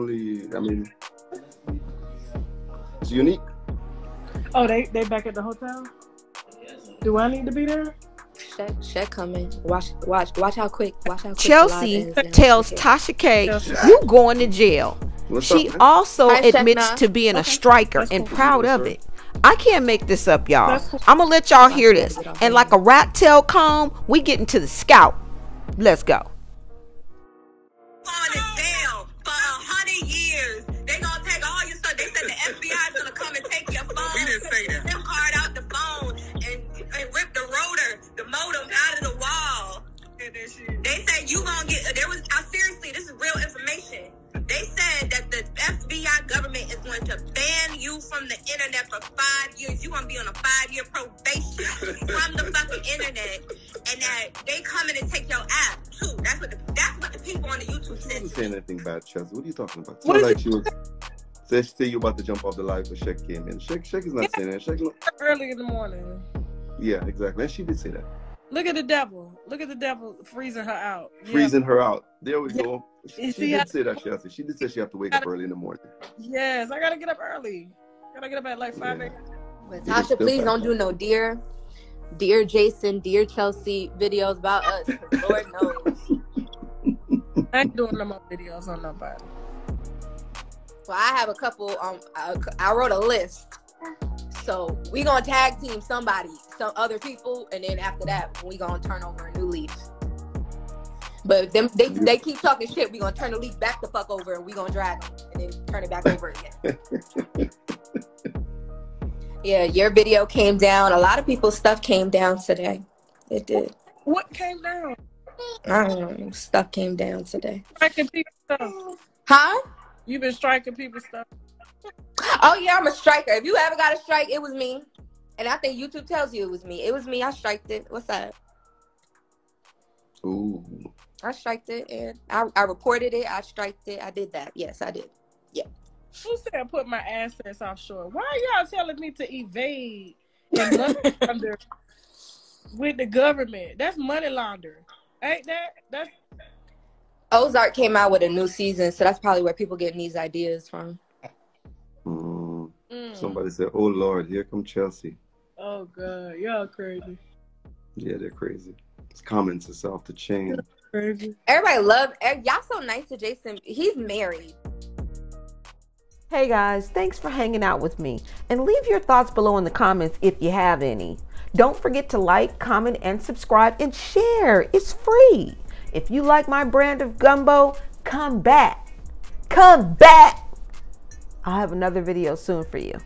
only. I mean, it's unique. Oh, they they back at the hotel. Do I need to be there? Shaq, Shaq coming. Watch, watch, watch how quick. Watch how quick. Chelsea the live is. tells Tasha K, Chelsea. "You going to jail." What's She up, also Hi, admits Shekna. to being a striker That's and cool. proud of it. I can't make this up, y'all. Cool. I'm gonna let y'all hear this. And like a rat tail comb, we get into the scout. Let's go. They said you gonna get. There was. I seriously, this is real information. They said that the FBI government is going to ban you from the internet for five years. You're gonna be on a five year probation from the fucking internet, and that they coming and take your app too. That's what the that's what the people on the YouTube She said. wasn't saying anything bad, Chelsea. What are you talking about? What Sound is like she. Said say you about to jump off the live, but Shaq came in. Shaq, Shaq is not saying that. Shaq, no- Early in the morning. yeah, exactly. And she did say that. Look at the devil. Look at the devil freezing her out. Yeah. Freezing her out. There we go. She, You she see how- did say that, Chelsea. She did say she have to wake up early in the morning. Yes, I gotta get up early. Gotta get up at like five a.m. But Yeah, Tasha, please don't do no dear, dear Jason, dear Chelsea videos about us. Lord knows. I ain't doing no more videos on nobody. Well, I have a couple. Um, I, I wrote a list. So we gonna tag team somebody, some other people, and then after that, we gonna turn over a new leaf. But them, they they keep talking shit. We gonna turn the leaf back the fuck over, and we gonna drag them, and then turn it back over again. yeah, your video came down. A lot of people's stuff came down today. It did. What came down? I don't know. Stuff came down today. Striking people stuff. Huh? You've been striking people stuff. Oh yeah, I'm a striker. If you ever got a strike, it was me. And I think YouTube tells you it was me. It was me. I striked it. What's up? Ooh. I striked it and I, I reported it. I striked it. I did that. Yes, I did. Yeah. Who said put my assets offshore? Why are y'all telling me to evade and money launder with the government? That's money laundering. Ain't that? That's Ozark came out with a new season, so that's probably where people getting these ideas from. Somebody said, "Oh Lord, here come Chelsea." Oh god, y'all crazy. Yeah, they're crazy. It's comments is off the chain. Crazy. Everybody love eh, y'all so nice to Jason. He's married. Hey guys, thanks for hanging out with me. And leave your thoughts below in the comments if you have any. Don't forget to like, comment, and subscribe and share. It's free. If you like my brand of gumbo, come back. Come back. I'll have another video soon for you.